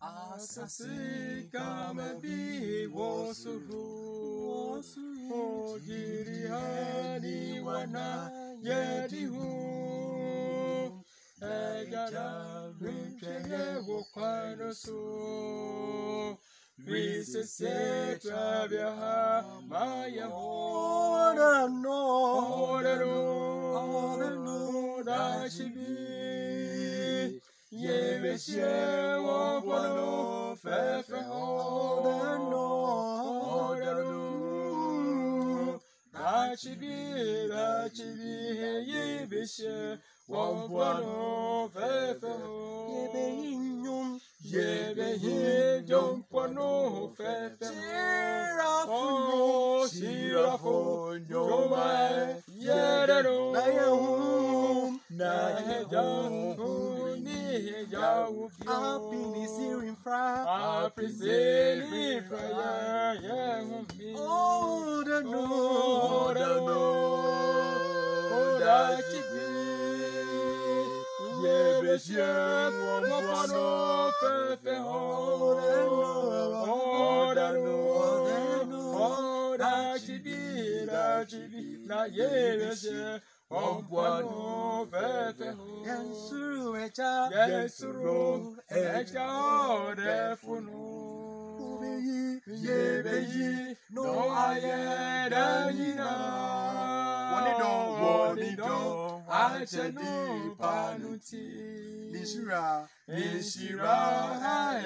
Asasi kama bi wosuru Ogiri hani wana yedihu Egara mkenge wokwano so Risese trabia ha maya Ora no, Ora no, ora no, dashibi Yebeshe wokwano fefe ora no, Ora no, dachibi, dachibi, yebeshe wokwano fefe Yebe inyum, Yebe ye jompano fefe Shirafu, Oh, shirafu, joma yerero na yahum, na hejahu Yahweh. Happiness in France. Happiness in France. Oh, the no, oh, the no, oh, the chicken. Yeah, bless you. One, one, oh, perfect. Oh, the no, oh, the no, oh, the no, oh, the chicken, the chicken. Now, yeah, bless you. One, one, oh, perfect. Yes, sir ẹja yẹsùrò ẹja ọdẹ fúnù. Ubeyi yebeyi no ayẹdẹyina. Wọ́nidọ̀ wọ́nidọ̀ àjẹ̀dí ìbánutí. Nìṣúra nìṣúra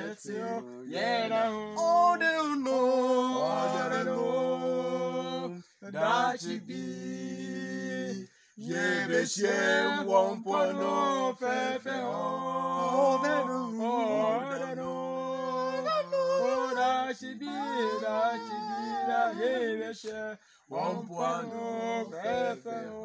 ẹ̀tí ó yẹ̀dá o. Ọdẹ ọ̀nà ọdẹ lọ dájú bíi. Dachibi Yebeshe wompono fefe ho Ode no, Ode no Dachibi Dachibi Yebeshe wompono fefe ho